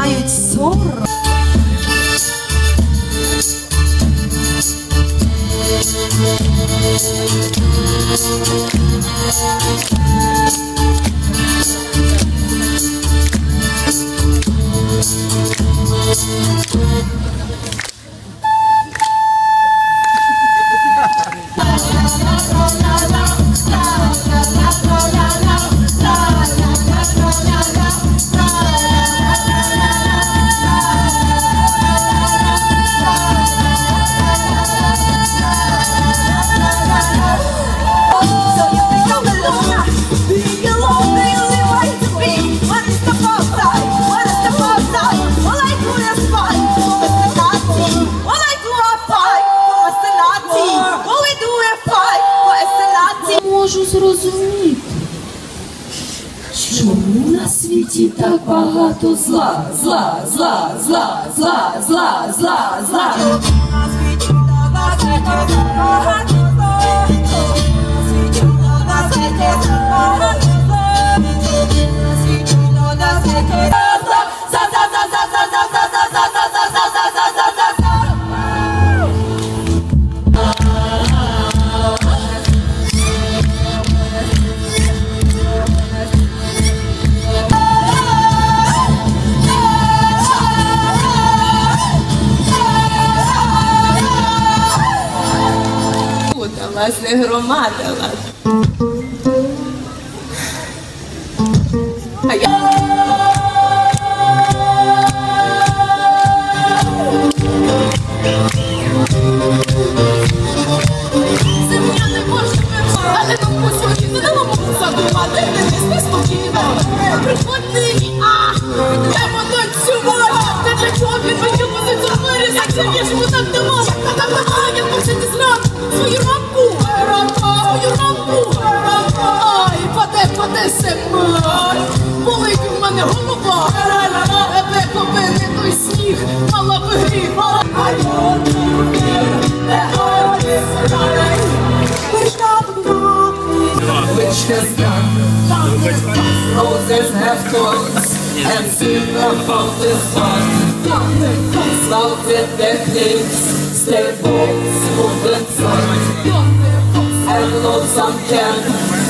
мають сором. Можу зрозуміти, чому на світі так багато зла, зла, зла, зла, зла, зла, зла, зла. Путалась, не громадила. А я... Земля не може але нам по сьогодні не дало можу забувати, не неспокійно. Приходь нині, а, йдемо танцювати. Та для чого він мені музицю вирізати? Я ж йому так не можу, та так не можу, я почати зранку. Свою рамку, свою паде семай. Болить в мене голова. Тебе побили той сніг, мала би done. Roses have thorns and silver from the sun. Salted their stay bold, smooth and sun. And lonesome can their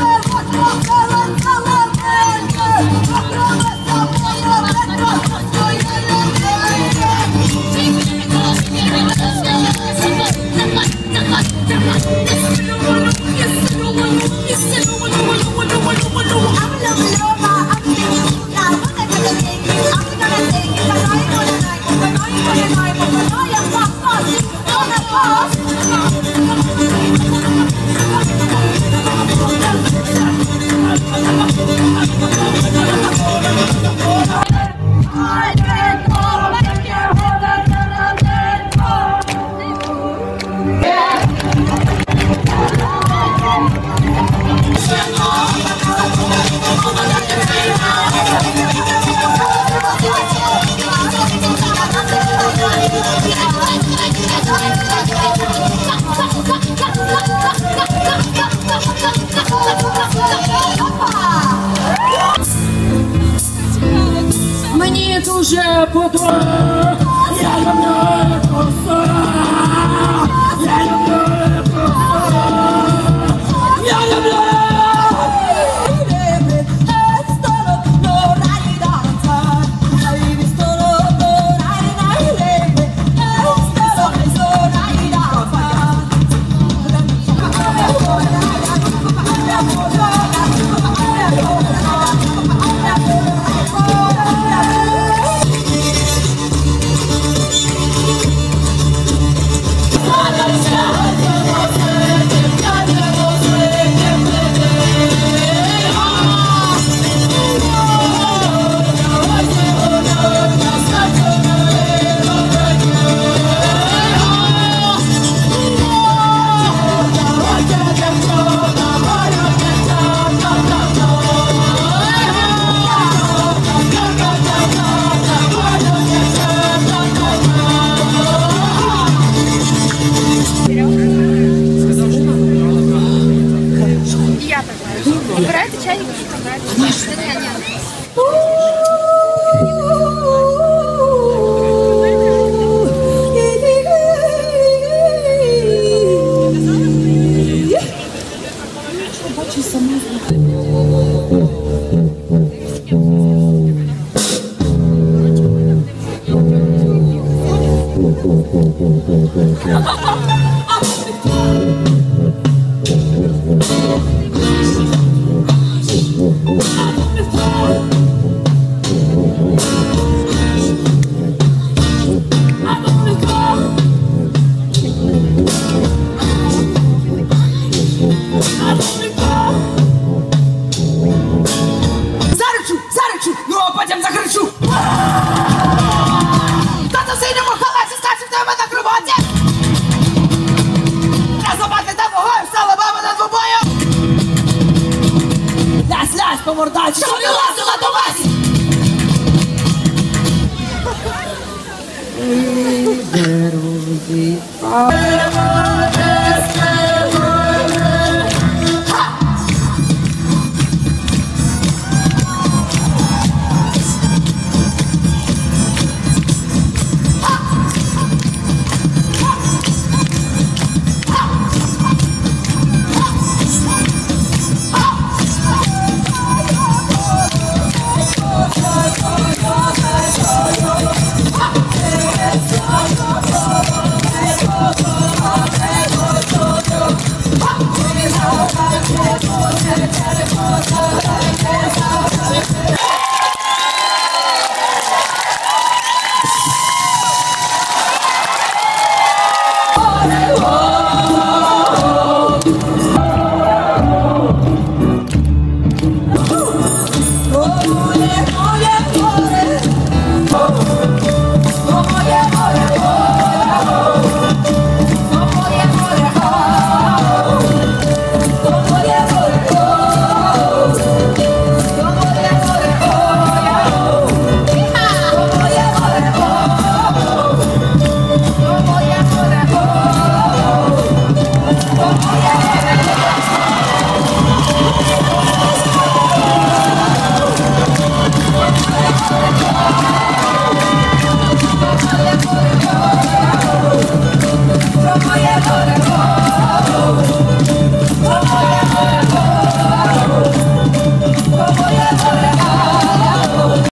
Jepodon! Guru Ji.